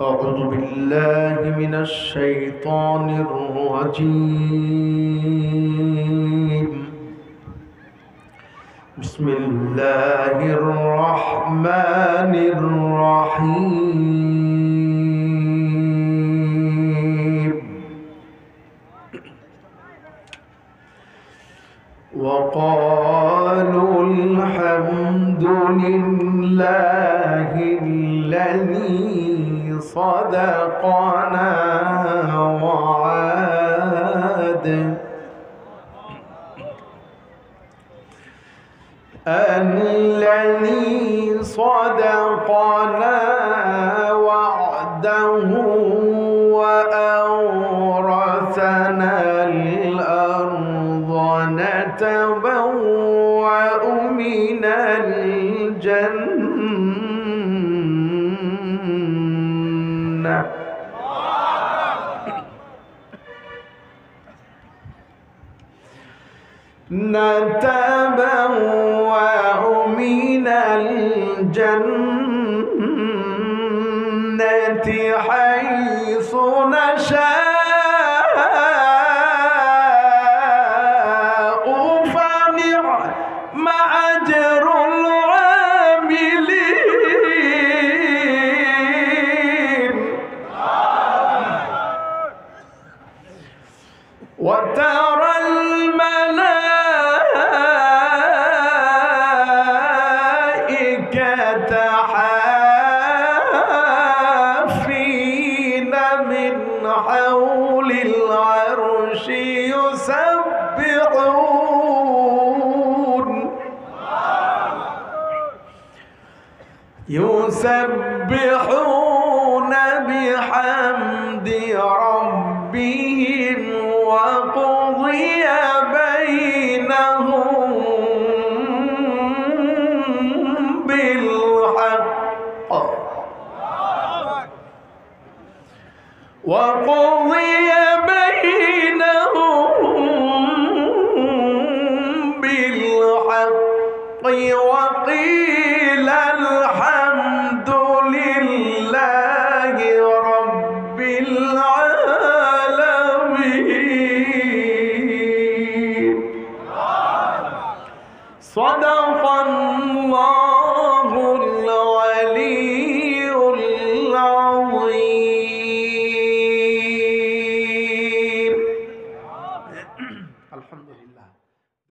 أعوذ بالله من الشيطان الرجيم. بسم الله الرحمن الرحيم. وقالوا الحمد لله صدقنا وعاد. الذي صدقنا وعده وأورثنا الأرض نتبوأ من الجنة. نتبوأ من الجنة حيث نشاء. وترى الملائكة حافين من حول العرش يسبحون. يسبحون بحمد ربهم. وقضي بينهم بالحق وقيل الحمد لله رب العالمين. صدق